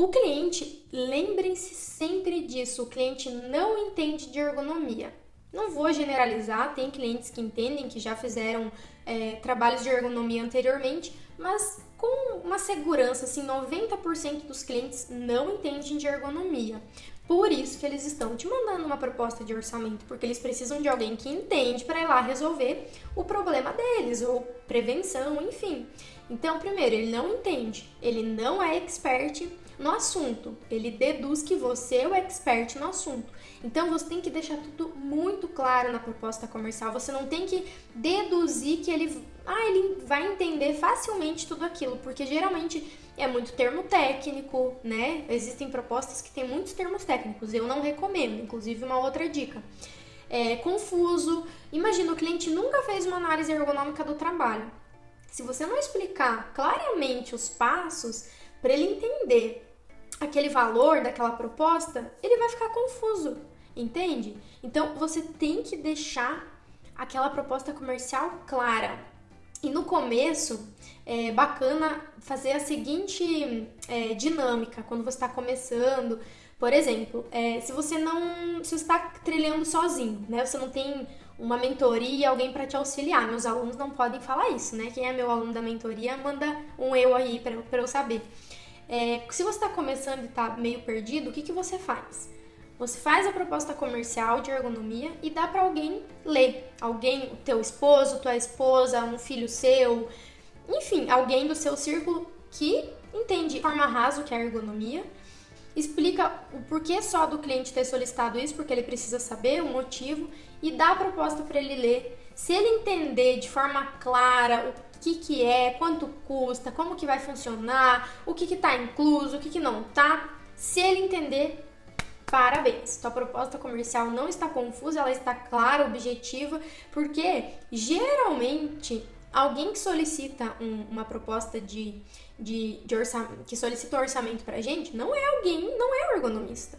O cliente, lembrem-se sempre disso, o cliente não entende de ergonomia. Não vou generalizar, tem clientes que entendem, que já fizeram é, trabalhos de ergonomia anteriormente, mas com uma segurança, assim, 90% dos clientes não entendem de ergonomia. Por isso que eles estão te mandando uma proposta de orçamento, porque eles precisam de alguém que entende para ir lá resolver o problema deles, ou prevenção, enfim. Então, primeiro, ele não entende, ele não é expert no assunto, ele deduz que você é o expert no assunto. Então, você tem que deixar tudo muito claro na proposta comercial, você não tem que deduzir que ele ah, ele vai entender facilmente tudo aquilo, porque geralmente é muito termo técnico, né? Existem propostas que têm muitos termos técnicos, eu não recomendo, inclusive uma outra dica. É confuso. Imagina, o cliente nunca fez uma análise ergonômica do trabalho. Se você não explicar claramente os passos para ele entender aquele valor daquela proposta, ele vai ficar confuso, entende? Então você tem que deixar aquela proposta comercial clara. E no começo, é bacana fazer a seguinte é, dinâmica quando você está começando. Por exemplo, é, se você não se está trilhando sozinho, né? Você não tem uma mentoria, alguém para te auxiliar. Meus alunos não podem falar isso, né? Quem é meu aluno da mentoria, manda um eu aí para eu saber. É, se você está começando e está meio perdido, o que, que você faz? Você faz a proposta comercial de ergonomia e dá para alguém ler. Alguém, o teu esposo, tua esposa, um filho seu, enfim, alguém do seu círculo que entende de forma rasa o que é ergonomia. Explica o porquê só do cliente ter solicitado isso, porque ele precisa saber o motivo e dá a proposta para ele ler. Se ele entender de forma clara o que, que é, quanto custa, como que vai funcionar, o que está incluso, o que, que não está, se ele entender, Parabéns! Tua proposta comercial não está confusa, ela está clara, objetiva, porque geralmente alguém que solicita um, uma proposta de, de, de orçamento, que solicita um orçamento pra gente, não é alguém, não é ergonomista.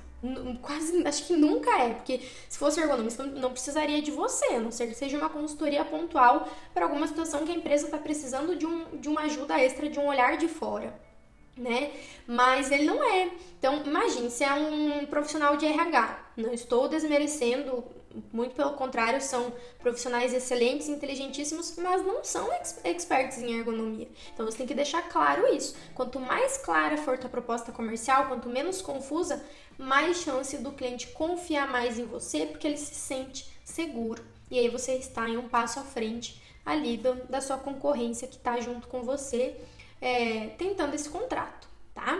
Quase, acho que nunca é, porque se fosse ergonomista não precisaria de você, a não ser que seja uma consultoria pontual para alguma situação que a empresa está precisando de, um, de uma ajuda extra, de um olhar de fora né? Mas ele não é. Então, imagine, se é um profissional de RH. Não estou desmerecendo, muito pelo contrário, são profissionais excelentes, inteligentíssimos, mas não são ex experts em ergonomia. Então, você tem que deixar claro isso. Quanto mais clara for tua proposta comercial, quanto menos confusa, mais chance do cliente confiar mais em você, porque ele se sente seguro. E aí você está em um passo à frente ali da sua concorrência que está junto com você é, tentando esse contrato, tá?